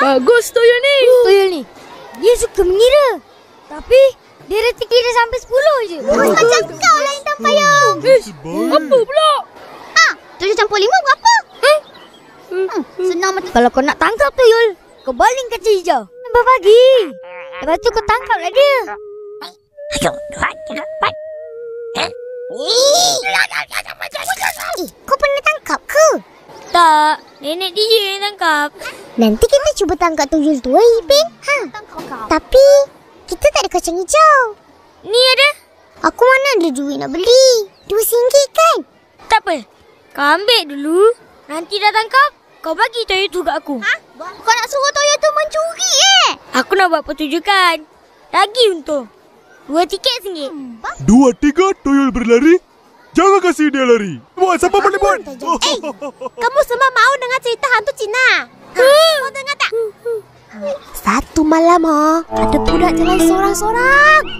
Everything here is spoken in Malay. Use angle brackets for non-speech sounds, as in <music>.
Bagus tuyul ni. Tuyul ni. Dia suka mengira. Tapi dia reti kira sampai 10 je. Macam kau lah intan payung. Ish, apa pula? Ah, tujuh campur lima berapa? Hmm, senang mati. Kalau kau nak tangkap tuyul, kau baling kaca hijau. Nampak pagi. Lepas tu kau tangkaplah dia. Eh, kau pernah tangkap ke? Tak, nenek dia yang tangkap. Nanti kita cuba tangkap tuyul tu, eh, Ipin. Ha. Tapi, kita tak ada kacang hijau. Ni ada. Aku mana ada duit nak beli? Dua singgit kan? Tak apa. Kau ambil dulu. Nanti dah tangkap, kau bagi tuyul tu kat aku. Ha? Kau nak suruh tuyul tu mencuri eh? Aku nak buat pertunjukan. Lagi untung. Dua tiket singgit. Dua, tiga, tuyul berlari. Jangan kasih dia lari. Buat, siapa boleh buat? <laughs> Eh, kamu semua mau dengar cerita hantu Cina? Ha, mau dengar tak? Satu malam, ha, ada budak jalan seorang-seorang.